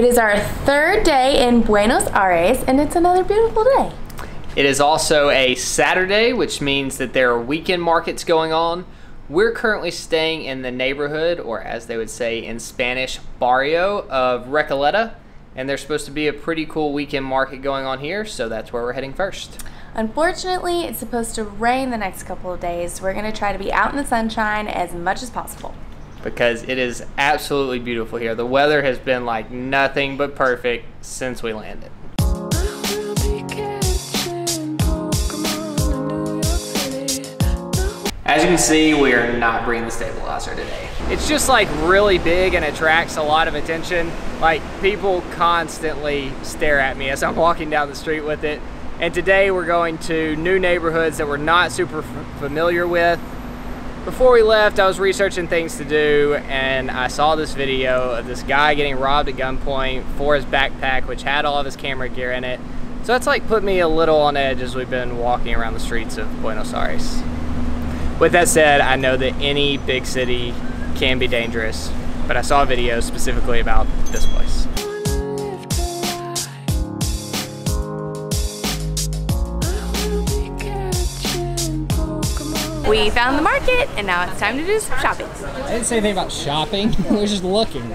It is our third day in Buenos Aires and it's another beautiful day. It is also a Saturday, which means that there are weekend markets going on. We're currently staying in the neighborhood, or as they would say in Spanish, barrio of Recoleta. And there's supposed to be a pretty cool weekend market going on here, so that's where we're heading first. Unfortunately, it's supposed to rain the next couple of days. We're going to try to be out in the sunshine as much as possible because it is absolutely beautiful here. The weather has been like nothing but perfect since we landed. As you can see, we are not bringing the stabilizer today. It's just like really big and attracts a lot of attention. Like people constantly stare at me as I'm walking down the street with it. And today we're going to new neighborhoods that we're not super familiar with before we left, I was researching things to do and I saw this video of this guy getting robbed at gunpoint for his backpack, which had all of his camera gear in it. So that's like put me a little on edge as we've been walking around the streets of Buenos Aires. With that said, I know that any big city can be dangerous, but I saw a video specifically about this place. We found the market and now it's time to do some shopping. I didn't say anything about shopping, we were just looking.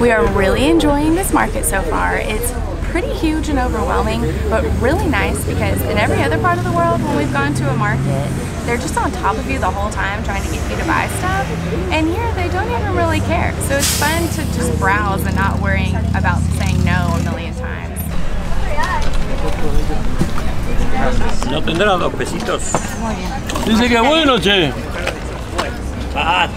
We are really enjoying this market so far. It's pretty huge and overwhelming, but really nice because in every other part of the world when we've gone to a market, they're just on top of you the whole time trying to get you to buy stuff. And here they don't even really care. So it's fun to just browse and not worrying about saying no a million times. No tendrá dos pesitos. Dice que bueno, che. Ah,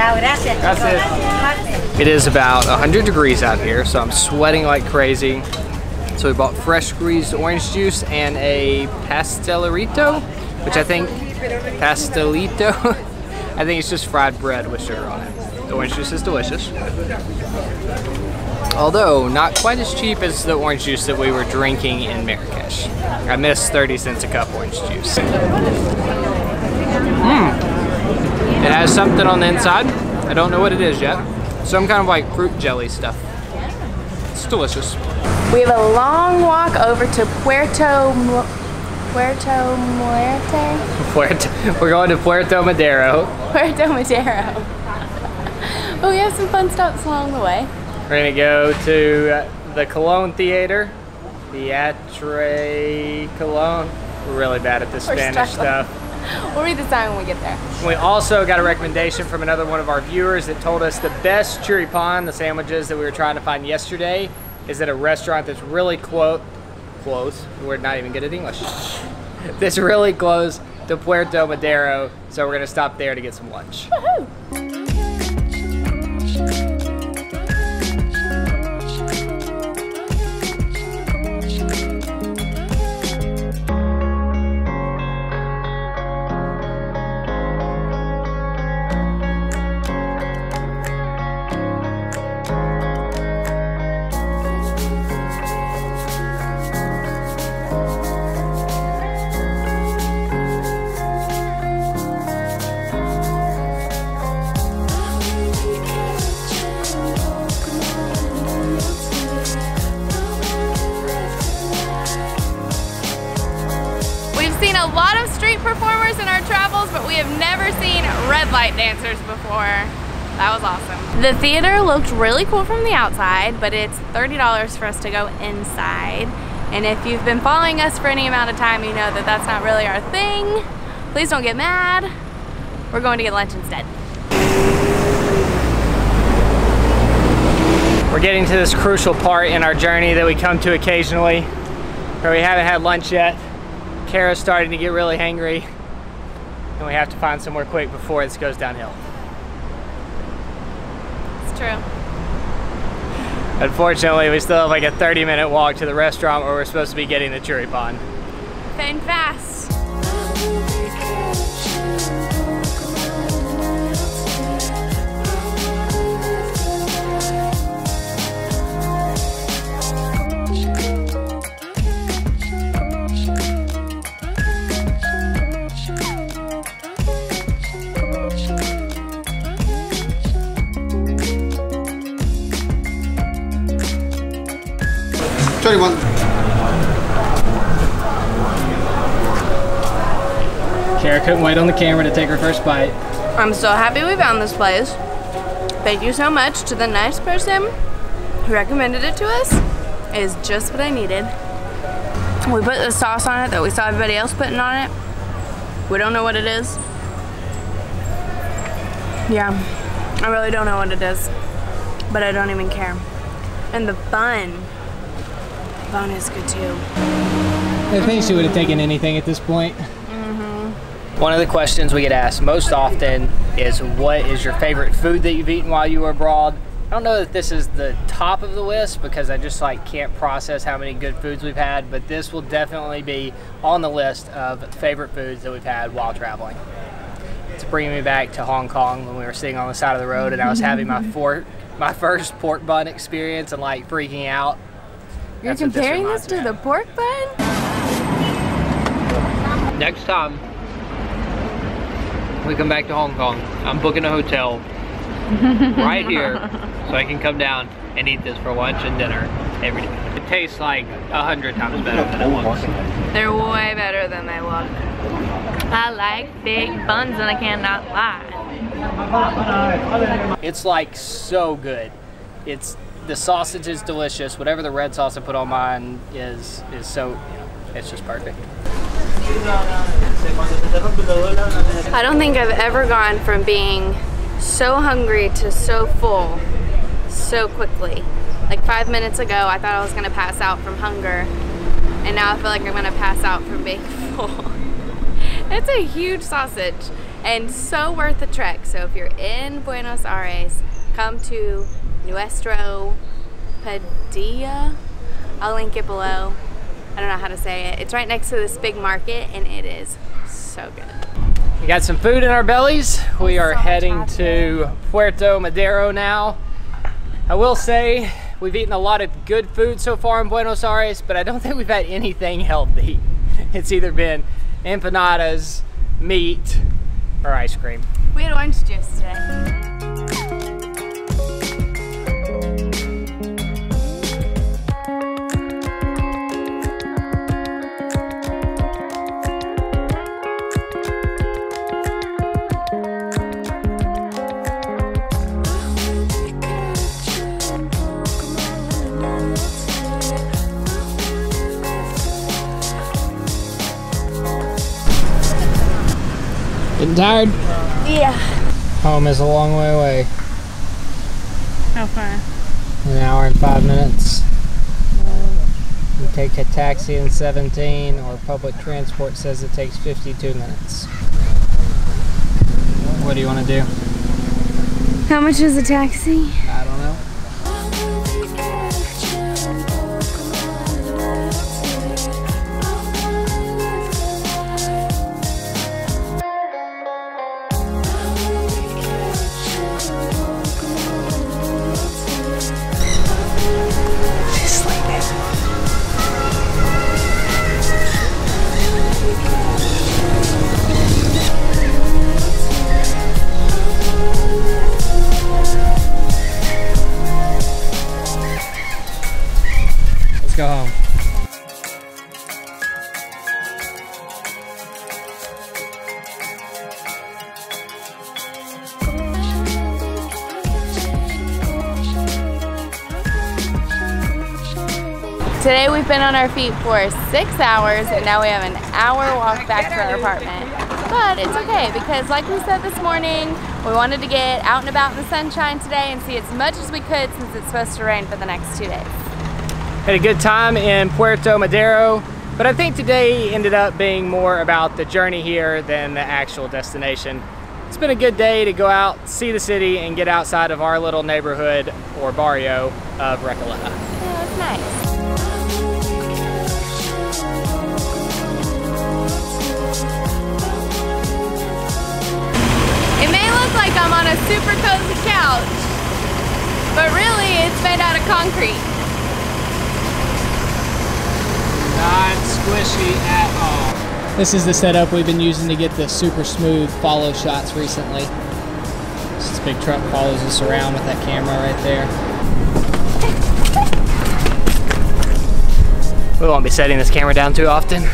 Ah, It is about 100 degrees out here, so I'm sweating like crazy. So we bought fresh squeezed orange juice and a pastelito, which I think, pastelito, I think it's just fried bread with sugar on it. The orange juice is delicious. Although, not quite as cheap as the orange juice that we were drinking in Marrakesh. I missed 30 cents a cup orange juice. Mmm. It has something on the inside. I don't know what it is yet. Some kind of like fruit jelly stuff. It's delicious. We have a long walk over to Puerto Puerto Muerte. Puerto, we're going to Puerto Madero. Puerto Madero. but we have some fun stops along the way. We're gonna go to the Colón Theater, the Atre Colón. We're really bad at this Spanish stuff. we'll read the sign when we get there. We also got a recommendation from another one of our viewers that told us the best choripán, the sandwiches that we were trying to find yesterday, is at a restaurant that's really close, close, we're not even good at English, that's really close to Puerto Madero, so we're gonna stop there to get some lunch. Have never seen red light dancers before. That was awesome. The theater looked really cool from the outside, but it's $30 for us to go inside. And if you've been following us for any amount of time, you know that that's not really our thing. Please don't get mad. We're going to get lunch instead. We're getting to this crucial part in our journey that we come to occasionally, where we haven't had lunch yet. Kara's starting to get really hangry and we have to find somewhere quick before this goes downhill. It's true. Unfortunately, we still have like a 30 minute walk to the restaurant where we're supposed to be getting the choripán. Fin fast. 31. Kara couldn't wait on the camera to take her first bite. I'm so happy we found this place. Thank you so much to the nice person who recommended it to us. It is just what I needed. We put the sauce on it that we saw everybody else putting on it. We don't know what it is. Yeah, I really don't know what it is, but I don't even care. And the bun, the bun is good too. I think she would have taken anything at this point. Mm-hmm. One of the questions we get asked most often is what is your favorite food that you've eaten while you were abroad? I don't know that this is the top of the list because I just like can't process how many good foods we've had, but this will definitely be on the list of favorite foods that we've had while traveling. It's bringing me back to Hong Kong when we were sitting on the side of the road and I was having my for, my first pork bun experience and like freaking out. You're That's comparing this to the pork bun? Next time we come back to Hong Kong, I'm booking a hotel right here so I can come down and eat this for lunch and dinner every day. It tastes like a hundred times better than it looks. They're way better than they look. I like big buns and I cannot lie. It's like so good. It's the sausage is delicious. Whatever the red sauce I put on mine is is so it's just perfect. I don't think I've ever gone from being so hungry to so full so quickly. Like five minutes ago, I thought I was gonna pass out from hunger, and now I feel like I'm gonna pass out from being full. it's a huge sausage and so worth the trek. So if you're in Buenos Aires, come to Nuestra Parrilla. I'll link it below. I don't know how to say it. It's right next to this big market and it is so good. We got some food in our bellies. We are so heading to Puerto Madero now. I will say we've eaten a lot of good food so far in Buenos Aires, but I don't think we've had anything healthy. It's either been empanadas, meat, or ice cream. We had orange juice today. Getting tired? Yeah. Home is a long way away. How far? An hour and five minutes. Mm. You take a taxi in 17 or public transport says it takes 52 minutes. What do you want to do? How much is a taxi? Today we've been on our feet for six hours and now we have an hour walk back to our apartment. But it's okay because like we said this morning, we wanted to get out and about in the sunshine today and see as much as we could since it's supposed to rain for the next two days. Had a good time in Puerto Madero, but I think today ended up being more about the journey here than the actual destination. It's been a good day to go out, see the city, and get outside of our little neighborhood or barrio of Recoleta. Concrete. Not squishy at all. This is the setup we've been using to get the super smooth follow shots recently. This big truck follows us around with that camera right there. We won't be setting this camera down too often.